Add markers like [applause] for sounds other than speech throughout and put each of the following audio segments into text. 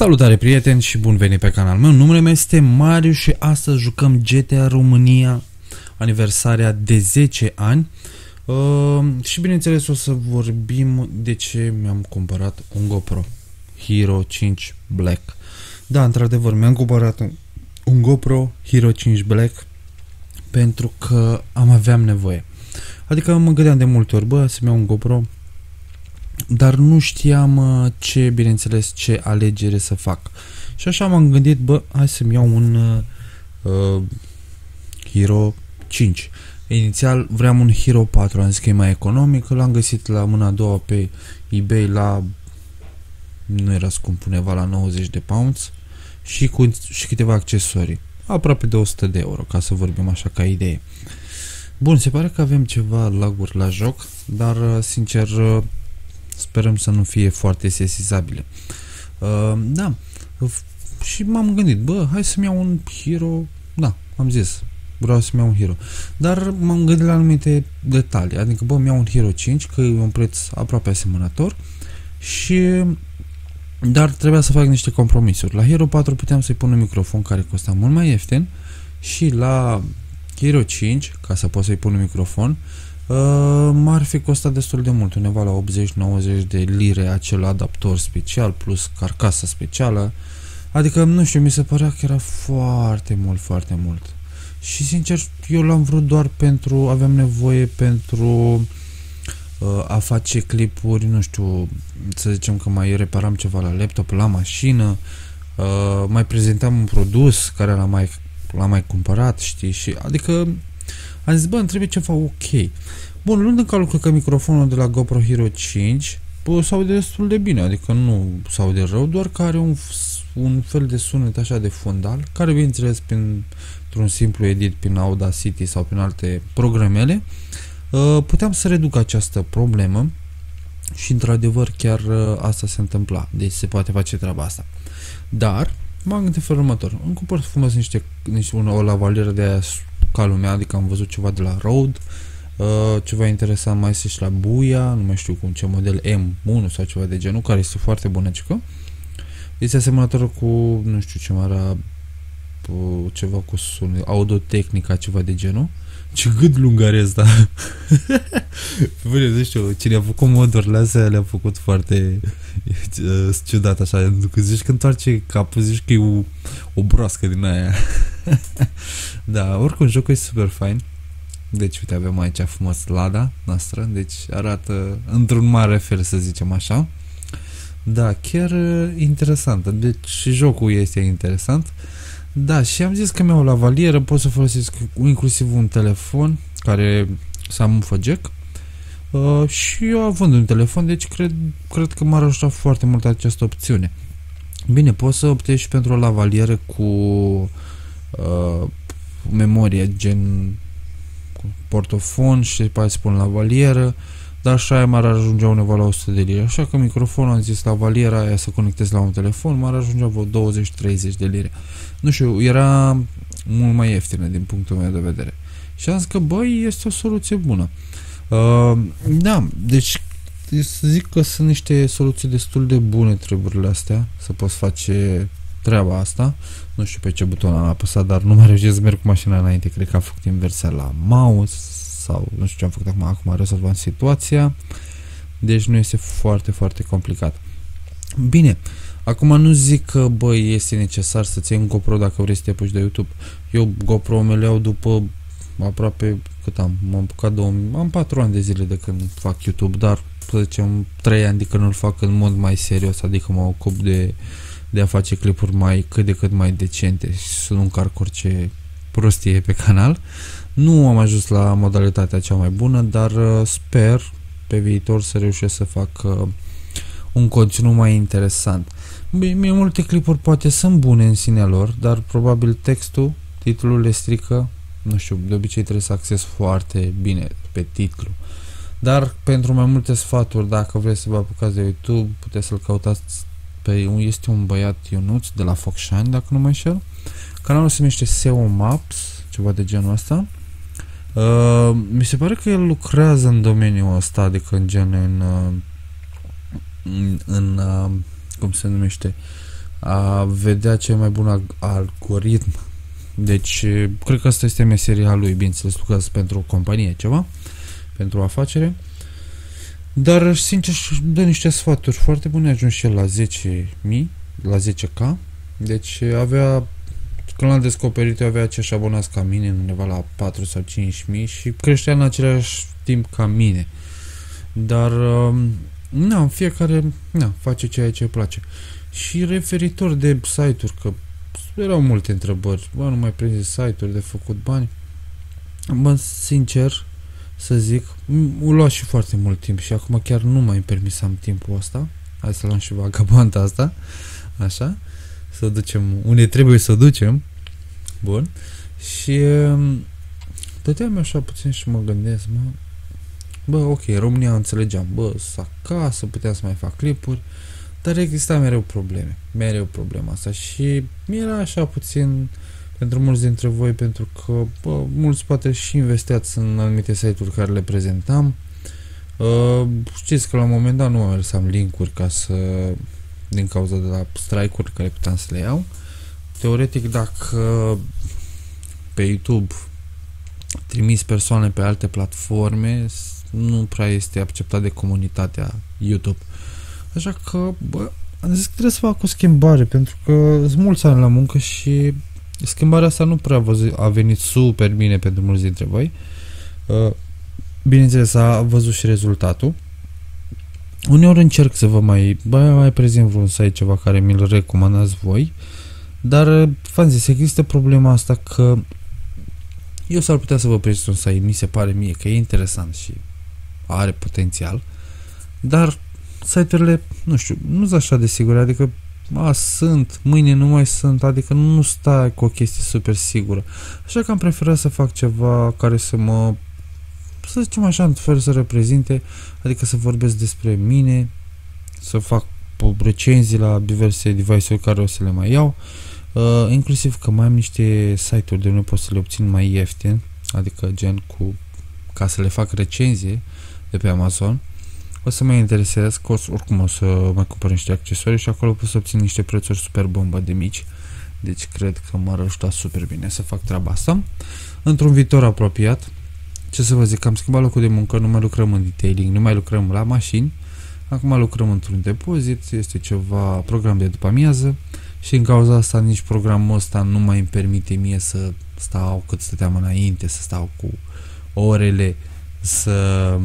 Salutare prieteni și bun venit pe canalul meu. Numele meu este Mariu și astăzi jucăm GTA România aniversarea de 10 ani. Uh, și bineînțeles o să vorbim de ce mi-am cumpărat un GoPro Hero 5 Black. Da, într-adevăr, mi-am cumpărat un, un GoPro Hero 5 Black pentru că am aveam nevoie. Adică mă gândeam de multe ori, bă, să-mi iau un GoPro dar nu știam uh, ce, bineînțeles, ce alegere să fac. Și așa m-am gândit, bă, hai să-mi iau un uh, uh Hero 5. Inițial vreau un Hero 4, am zis că e mai economic, l-am găsit la mâna a doua pe eBay la nu era scump, undeva la 90 de pounds și cu și câteva accesorii. Aproape de 100 de euro, ca să vorbim așa ca idee. Bun, se pare că avem ceva laguri la joc, dar uh, sincer Sperăm să nu fie foarte sesizabile. Uh, da, și m-am gândit, bă, hai să-mi iau un hero, da, am zis, vreau să-mi iau un hero. Dar m-am gândit la anumite detalii, adică, bă, mi iau un hero 5, că e un preț aproape asemănător și dar trebuia să fac niște compromisuri. La Hero 4 puteam să-i pun un microfon care costa mult mai ieftin și la Hero 5, ca să pot să-i pun un microfon, Uh, m-ar fi costat destul de mult, undeva la 80-90 de lire acel adaptor special plus carcasa specială. Adică, nu știu, mi se părea că era foarte mult, foarte mult. Și sincer, eu l-am vrut doar pentru, aveam nevoie pentru uh, a face clipuri, nu știu, să zicem că mai reparam ceva la laptop, la mașină, uh, mai prezentam un produs care l-am mai, l-am mai cumpărat, știi, și adică am zis, bă, îmi trebuie ceva ok. Bun, luând în calcul că microfonul de la GoPro Hero 5 bă, s-aude destul de bine, adică nu s-aude rău, doar că are un, un fel de sunet așa de fundal, care bineînțeles printr-un simplu edit prin Audacity sau prin alte programele, uh, puteam să reduc această problemă și într-adevăr chiar uh, asta se întâmpla, deci se poate face treaba asta. Dar m-am gândit felul următor, îmi cumpăr frumos niște, niște una, o lavalieră de aia ca lumea, adică am văzut ceva de la Rode, uh, ceva interesant mai este și la Buia, nu mai știu cum, ce model M1 sau ceva de genul, care este foarte bunăcică. Este asemănător cu, nu știu ce mai era, uh, ceva cu sunet, Audotechnica, ceva de genul. Ce gât lung are ăsta! [laughs] Bine, nu știu, cine a făcut modurile astea le-a făcut foarte uh, ciudat așa, că zici că întoarce capul, zici că e o, o broască din aia. [laughs] da, oricum jocul e super fain. Deci, uite, avem aici frumos lada noastră, deci arată într-un mare fel, să zicem așa. Da, chiar uh, interesantă. Deci jocul este interesant. Da, și am zis că mi-au la valieră, pot să folosesc inclusiv un telefon care să am un jack. Uh, și eu având un telefon, deci cred, cred că m-ar ajuta foarte mult această opțiune. Bine, poți să optezi și pentru o lavalieră cu uh, memorie gen cu portofon și după aceea spun lavalieră, dar așa m-ar ajunge undeva la 100 de lire. Așa că microfonul am zis lavaliera aia să conectez la un telefon, m-ar ajunge vreo 20-30 de lire. Nu știu, era mult mai ieftină din punctul meu de vedere. Și am zis că, băi, este o soluție bună. Uh, da, deci să zic că sunt niște soluții destul de bune treburile astea, să poți face treaba asta. Nu știu pe ce buton am apăsat, dar nu mai reușesc să merg cu mașina înainte. Cred că am făcut inversia la mouse sau nu știu ce am făcut acum. Acum rezolvam situația. Deci nu este foarte, foarte complicat. Bine, acum nu zic că, băi, este necesar să ții un GoPro dacă vrei să te apuci de YouTube. Eu GoPro mă le iau după aproape, cât am, m-am apucat două, am patru ani de zile de când fac YouTube, dar să zicem trei ani de când îl fac în mod mai serios, adică mă ocup de uh, de a face clipuri mai cât de cât mai decente și să nu încarc orice prostie pe canal. Nu am ajuns la modalitatea cea mai bună, dar uh, sper pe viitor să reușesc să fac uh, un conținut mai interesant. Mie multe clipuri poate sunt bune în sine lor, dar probabil textul, titlul le strică, nu știu, de obicei trebuie să acces foarte bine pe titlu. Dar pentru mai multe sfaturi, dacă vreți să vă apucați de YouTube, puteți să-l căutați pe, este un băiat Ionuț de la Focșani, dacă nu mă înșel. Canalul se numește SEO Maps, ceva de genul ăsta. Uh, mi se pare că el lucrează în domeniul ăsta, adică în gen în, uh, în, în uh, cum se numește, a vedea cel mai bun algoritm. Deci, cred că asta este meseria lui, bineînțeles, lucrează pentru o companie, ceva, pentru o afacere. Dar, sincer, dă niște sfaturi foarte bune, ajuns și el la 10.000, la 10k. Deci avea, când l-am descoperit, eu avea aceeași abonați ca mine, undeva la 4 sau 5.000 și creștea în același timp ca mine. Dar, nu, fiecare, na, face ceea ce îi place. Și referitor de site-uri, că erau multe întrebări, bă, nu mai prinzi site-uri de făcut bani. Bă, sincer, să zic, o lua și foarte mult timp și acum chiar nu mai îmi permis să am timpul ăsta. Hai să luăm și vagabanta asta, așa, să ducem, unde trebuie să ducem. Bun. Și um, dădeam așa puțin și mă gândesc, mă, bă, ok, România înțelegeam, bă, să acasă, puteam să mai fac clipuri, dar exista mereu probleme, mereu problema asta și mi-era așa puțin pentru mulți dintre voi, pentru că bă, mulți poate și investeați în anumite site-uri care le prezentam. Uh, știți că la un moment dat nu mai lăsam linkuri ca să din cauza de la strike-uri care puteam să le iau. Teoretic, dacă pe YouTube trimis persoane pe alte platforme, nu prea este acceptat de comunitatea YouTube. Așa că, bă, am zis că trebuie să fac o schimbare, pentru că sunt mulți ani la muncă și schimbarea asta nu prea a venit super bine pentru mulți dintre voi. Uh, bineînțeles, a văzut și rezultatul. Uneori încerc să vă mai, bă, mai prezint vreun site ceva care mi-l recomandați voi, dar, v-am zis, există problema asta că eu s-ar putea să vă prezint un site, mi se pare mie că e interesant și are potențial, dar site-urile, nu știu, nu sunt așa de sigure, adică a, sunt, mâine nu mai sunt, adică nu stai cu o chestie super sigură. Așa că am preferat să fac ceva care să mă, să zicem așa, în fel să reprezinte, adică să vorbesc despre mine, să fac recenzii la diverse device-uri care o să le mai iau, uh, inclusiv că mai am niște site-uri de unde pot să le obțin mai ieftin, adică gen cu, ca să le fac recenzie de pe Amazon, o să mă interesez, că oricum o să mai cumpăr niște accesorii și acolo pot să obțin niște prețuri super bombă de mici. Deci cred că m-ar ajuta super bine să fac treaba asta. Într-un viitor apropiat, ce să vă zic, am schimbat locul de muncă, nu mai lucrăm în detailing, nu mai lucrăm la mașini, acum lucrăm într-un depozit, este ceva program de după amiază și în cauza asta nici programul ăsta nu mai îmi permite mie să stau cât stăteam înainte, să stau cu orele, să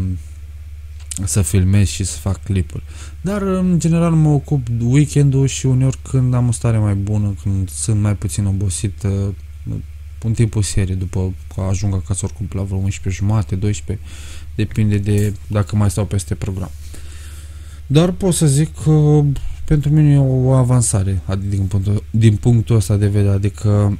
să filmez și să fac clipuri. Dar în general mă ocup weekendul și uneori când am o stare mai bună, când sunt mai puțin obosit, un timpul serie după că ajung acasă oricum la vreo 11 jumate, 12, depinde de dacă mai stau peste program. Dar pot să zic că pentru mine e o avansare adică din punctul, din punctul ăsta de vedere, adică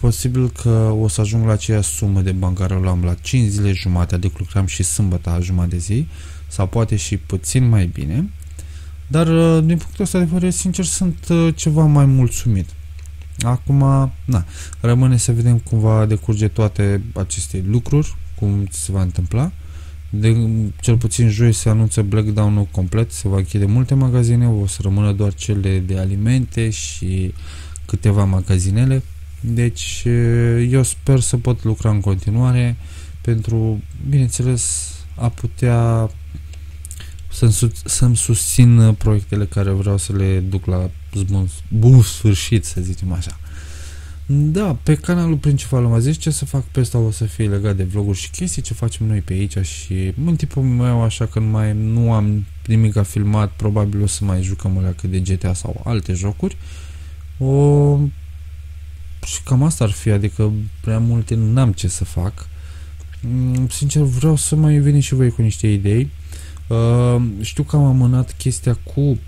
posibil că o să ajung la aceeași sumă de bani care o luam la 5 zile jumate, adică lucram și sâmbătă jumătate de zi, sau poate și puțin mai bine, dar uh, din punctul ăsta de vedere, sincer, sunt uh, ceva mai mulțumit. Acum, na, rămâne să vedem cum va decurge toate aceste lucruri, cum se va întâmpla. De, cel puțin joi se anunță Black Down-ul complet, se va închide multe magazine, o să rămână doar cele de alimente și câteva magazinele deci eu sper să pot lucra în continuare pentru, bineînțeles, a putea să-mi, să susțin proiectele care vreau să le duc la bun, bun sfârșit, să zicem așa. Da, pe canalul principal am zis ce să fac pe asta o să fie legat de vloguri și chestii ce facem noi pe aici și în tipul meu așa că mai nu am nimic a filmat, probabil o să mai jucăm o leacă de GTA sau alte jocuri. O și cam asta ar fi, adică prea multe n-am ce să fac. Mm, sincer, vreau să mai veni și voi cu niște idei. Uh, știu că am amânat chestia cu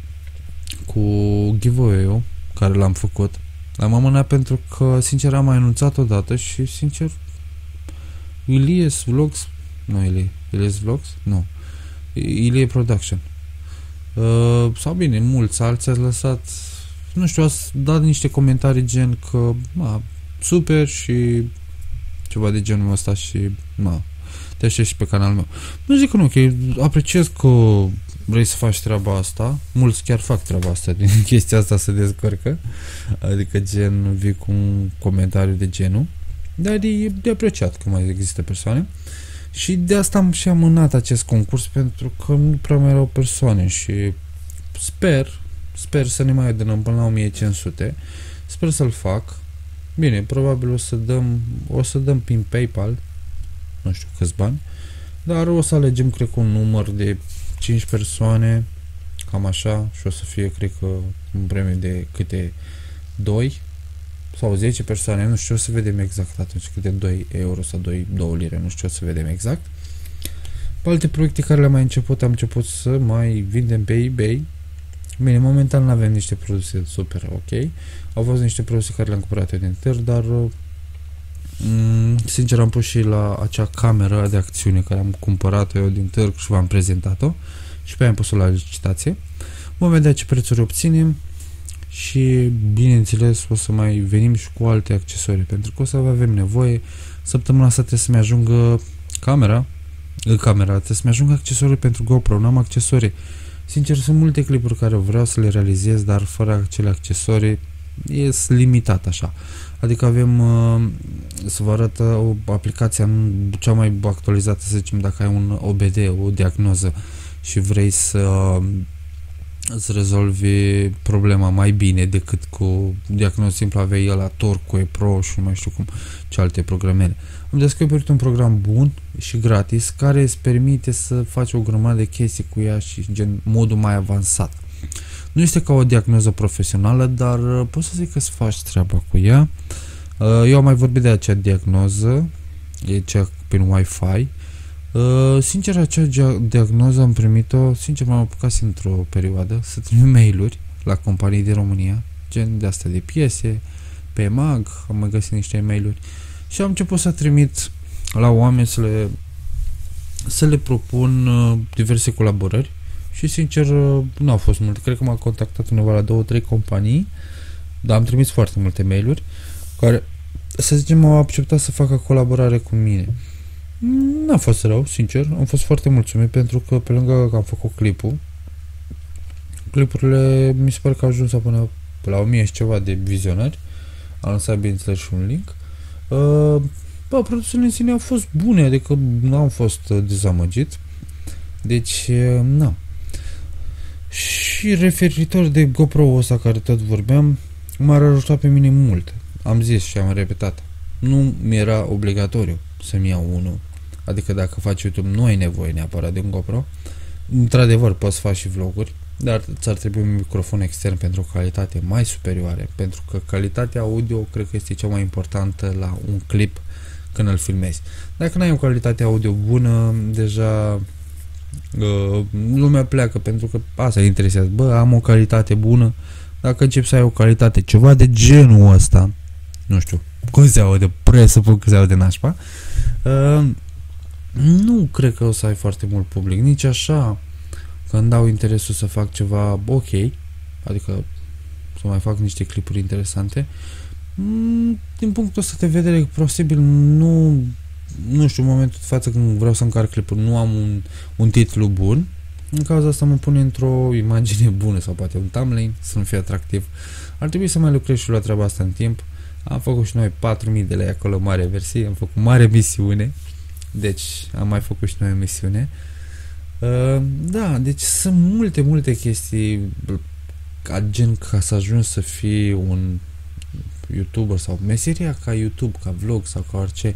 cu giveaway-ul care l-am făcut. L-am amânat pentru că, sincer, am mai anunțat odată și, sincer, Ilies Vlogs, nu Ilie, Ilies Vlogs? Nu. Ilie Production. Uh, sau bine, mulți alții ați lăsat nu știu, ați dat niște comentarii gen că, ma, super și ceva de genul ăsta și, ma, te aștept și pe canalul meu. Nu zic că nu, că apreciez că vrei să faci treaba asta, mulți chiar fac treaba asta, din [laughs] chestia asta se descărcă, adică gen vii cu un comentariu de genul, dar e de apreciat că mai există persoane. Și de asta am și amânat acest concurs pentru că nu prea mai erau persoane și sper, sper să ne mai adunăm până la 1500, sper să-l fac, bine, probabil o să dăm, o să dăm prin PayPal, nu știu câți bani, dar o să alegem, cred că, un număr de 5 persoane, cam așa, și o să fie, cred că, un premiu de câte 2 sau 10 persoane, nu știu, o să vedem exact atunci câte 2 euro sau 2, 2 lire, nu știu, o să vedem exact. Pe alte proiecte care le-am mai început, am început să mai vindem pe eBay. Bine, momentan nu avem niște produse super ok. Au fost niște produse care le-am cumpărat eu din târ, dar mm, sincer am pus și la acea cameră de acțiune care am cumpărat-o eu din târg și v-am prezentat-o și pe aia am pus-o la licitație. Vom vedea ce prețuri obținem și bineînțeles o să mai venim și cu alte accesorii pentru că o să avem nevoie. Săptămâna asta trebuie să-mi ajungă camera. Camera, trebuie să-mi ajungă accesorii pentru GoPro, nu am accesorii. Sincer sunt multe clipuri care vreau să le realizez dar fără acele accesorii e limitat așa adică avem uh, să vă arăt o aplicație cea mai actualizată să zicem dacă ai un OBD, o diagnoză și vrei să îți rezolvi problema mai bine decât cu diagnoză simplu aveai la Tor cu ePro și nu mai știu cum ce alte programele. Am descoperit un program bun și gratis care îți permite să faci o grămadă de chestii cu ea și gen modul mai avansat. Nu este ca o diagnoză profesională, dar uh, poți să zic că îți faci treaba cu ea. Uh, eu am mai vorbit de acea diagnoză, e cea prin Wi-Fi, Uh, sincer, acea diagnoză am primit-o, sincer m-am apucat într-o perioadă să trimit [laughs] mail-uri la companii din România, gen de astea de piese, pe mag, am mai găsit niște mail-uri. Și am început să trimit la oameni să le, să le propun uh, diverse colaborări și sincer uh, nu au fost multe, cred că m-a contactat undeva la două, trei companii, dar am trimis foarte multe mail-uri care, să zicem, au acceptat să facă colaborare cu mine. N-a fost rău, sincer. Am fost foarte mulțumit pentru că pe lângă că am făcut clipul, clipurile mi se pare că au ajuns până la 1000 și ceva de vizionări. Am lăsat bineînțeles și un link. Uh, bă, produsele în sine au fost bune, adică nu am fost uh, dezamăgit. Deci, uh, na. Și referitor de GoPro-ul ăsta care tot vorbeam, m-ar ajuta pe mine mult. Am zis și am repetat. Nu mi era obligatoriu să-mi iau unul Adică dacă faci YouTube nu ai nevoie neapărat de un GoPro. Într-adevăr poți să faci și vloguri, dar ți-ar trebui un microfon extern pentru o calitate mai superioare, pentru că calitatea audio cred că este cea mai importantă la un clip când îl filmezi. Dacă nu ai o calitate audio bună, deja uh, lumea pleacă pentru că asta interesează. Bă, am o calitate bună, dacă începi să ai o calitate, ceva de genul ăsta, nu știu, cum se aude, presupun că se aude nașpa, uh, nu cred că o să ai foarte mult public, nici așa când dau interesul să fac ceva ok, adică să mai fac niște clipuri interesante, mm, din punctul ăsta de vedere, posibil nu, nu știu, în momentul de față când vreau să încarc clipuri, nu am un, un titlu bun, în cauza asta mă pune într-o imagine bună sau poate un thumbnail să nu fie atractiv. Ar trebui să mai lucrez și la treaba asta în timp. Am făcut și noi 4000 de lei acolo, mare versie, am făcut mare misiune deci am mai făcut și noi o emisiune. Uh, da, deci sunt multe, multe chestii ca gen ca să ajungi să fii un YouTuber sau meseria ca YouTube, ca vlog sau ca orice.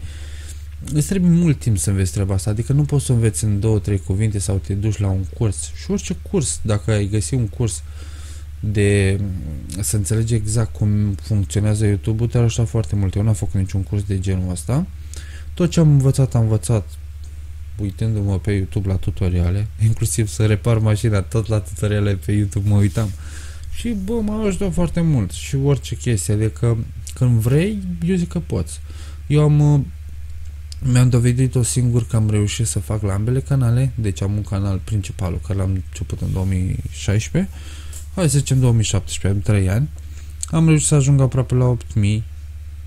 Îți trebuie mult timp să înveți treaba asta, adică nu poți să înveți în două, trei cuvinte sau te duci la un curs. Și orice curs, dacă ai găsi un curs de să înțelegi exact cum funcționează YouTube-ul, te-ar ajuta foarte mult. Eu n-am făcut niciun curs de genul ăsta. Tot ce am învățat, am învățat uitându-mă pe YouTube la tutoriale, [laughs] inclusiv să repar mașina, tot la tutoriale pe YouTube mă uitam. Și bă, m-a ajutat foarte mult și orice chestie, adică când vrei, eu zic că poți. Eu am uh, mi-am dovedit-o singur că am reușit să fac la ambele canale, deci am un canal principal care l-am început în 2016, hai să zicem 2017, am 3 ani, am reușit să ajung aproape la 8000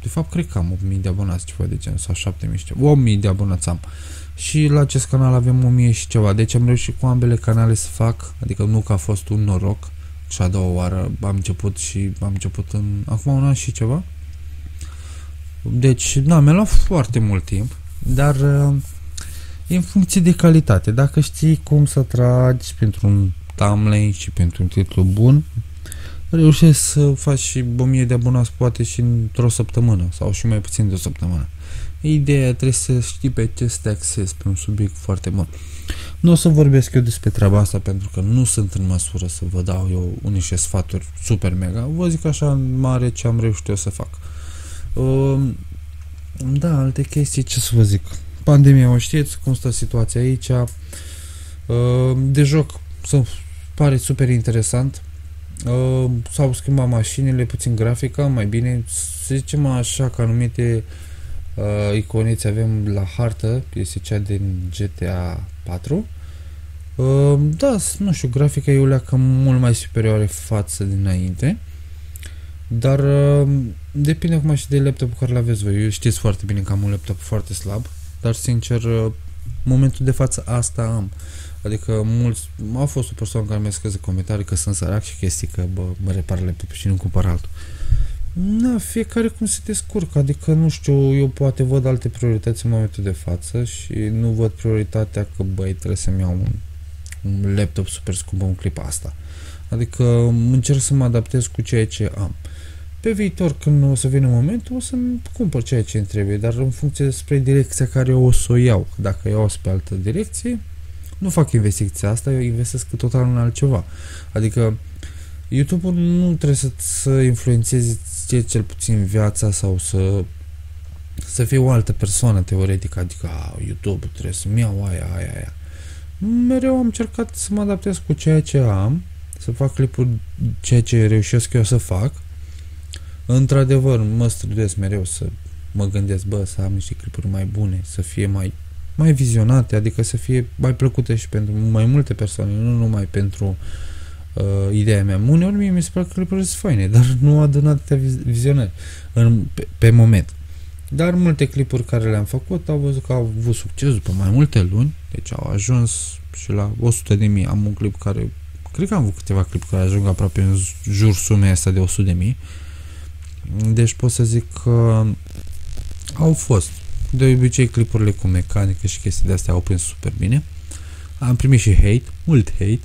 de fapt, cred că am 8.000 de abonați, ceva de genul, sau 7.000, 8.000 de abonați am. și la acest canal avem 1000 și ceva. Deci am reușit cu ambele canale să fac, adică nu că a fost un noroc, și a doua oară am început și am început în acum un an și ceva. Deci, da, mi-a luat foarte mult timp, dar uh, e în funcție de calitate. Dacă știi cum să tragi pentru un thumbnail și pentru un titlu bun, reușești să faci și 1000 de abonați poate și într-o săptămână sau și mai puțin de o săptămână. Ideea trebuie să știi pe ce să te accesi pe un subiect foarte bun. Nu o să vorbesc eu despre treaba asta pentru că nu sunt în măsură să vă dau eu niște sfaturi super mega. Vă zic așa în mare ce am reușit eu să fac. Uh, da, alte chestii, ce să vă zic. Pandemia, o știți cum stă situația aici. Uh, de joc, să pare super interesant. Uh, s-au schimbat mașinile, puțin grafica, mai bine, să zicem așa, că anumite uh, iconițe avem la hartă, este cea din GTA 4. Uh, da, nu știu, grafica e o leacă mult mai superioară față de înainte. Dar uh, depinde acum și de laptopul care l aveți voi. Eu știți foarte bine că am un laptop foarte slab, dar sincer, uh, momentul de față asta am. Adică mulți, a fost o persoană care mi-a scris în comentarii că sunt sărac și chestii că bă, mă repar laptopul și nu cumpăr altul. Na, fiecare cum se descurcă, adică nu știu, eu poate văd alte priorități în momentul de față și nu văd prioritatea că băi trebuie să-mi iau un, un laptop super scump în clipa asta. Adică încerc să mă adaptez cu ceea ce am. Pe viitor, când o să vină momentul, o să-mi cumpăr ceea ce îmi trebuie, dar în funcție spre direcția care o să o iau. Dacă iau pe altă direcție, nu fac investiția asta, eu investesc total în altceva. Adică YouTube-ul nu trebuie să, să influențeze cel puțin viața sau să să fie o altă persoană teoretic, adică a, YouTube trebuie să-mi iau aia, aia, aia. Mereu am încercat să mă adaptez cu ceea ce am, să fac clipuri ceea ce reușesc eu să fac. Într-adevăr, mă străduiesc mereu să mă gândesc, bă, să am niște clipuri mai bune, să fie mai mai vizionate, adică să fie mai plăcute și pentru mai multe persoane, nu numai pentru uh, ideea mea. Uneori mie mi se pare că clipurile sunt faine, dar nu adună atâtea vizionări în, pe, pe moment. Dar multe clipuri care le-am făcut au văzut că au avut succes după mai multe luni, deci au ajuns și la 100 de mii. Am un clip care, cred că am avut câteva clipuri care ajung aproape în jur sumei asta de 100 de mii. Deci pot să zic că au fost de obicei clipurile cu mecanică și chestii de astea au prins super bine. Am primit și hate, mult hate.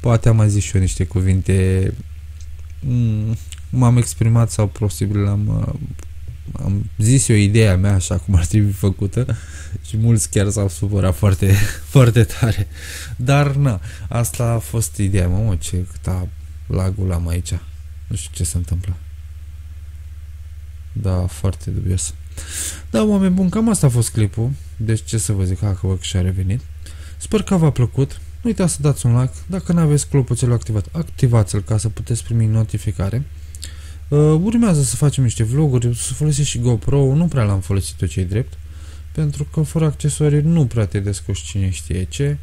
Poate am mai zis și eu niște cuvinte mm, m-am exprimat sau posibil am, uh, am zis eu ideea mea așa cum ar trebui făcută [laughs] și mulți chiar s-au supărat foarte, [laughs] foarte tare. Dar na, asta a fost ideea, mă, ce câta lagul am aici. Nu știu ce se întâmplă. Da, foarte dubios. Da, oameni buni, cam asta a fost clipul. Deci ce să vă zic, ha, că văd că și-a revenit. Sper că v-a plăcut. Nu uitați să dați un like. Dacă nu aveți clopoțelul activat, activați-l ca să puteți primi notificare. Uh, urmează să facem niște vloguri, să folosesc și GoPro, nu prea l-am folosit eu cei drept, pentru că fără accesorii nu prea te descurci cine știe ce.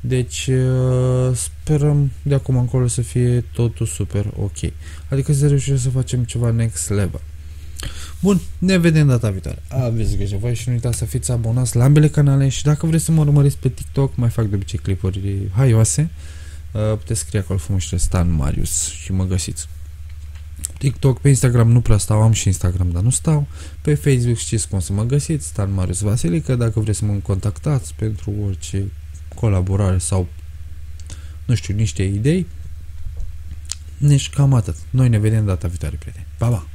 Deci uh, sperăm de acum încolo să fie totul super ok. Adică să reușim să facem ceva next level. Bun, ne vedem data viitoare. Aveți grijă voi și nu uitați să fiți abonați la ambele canale și dacă vreți să mă urmăriți pe TikTok, mai fac de obicei clipuri haioase. Uh, puteți scrie acolo frumos Stan Marius și mă găsiți. TikTok, pe Instagram nu prea stau, am și Instagram, dar nu stau. Pe Facebook știți cum să mă găsiți, Stan Marius Vasilică, dacă vreți să mă contactați pentru orice colaborare sau, nu știu, niște idei. Deci cam atât. Noi ne vedem data viitoare, prieteni. Pa, pa!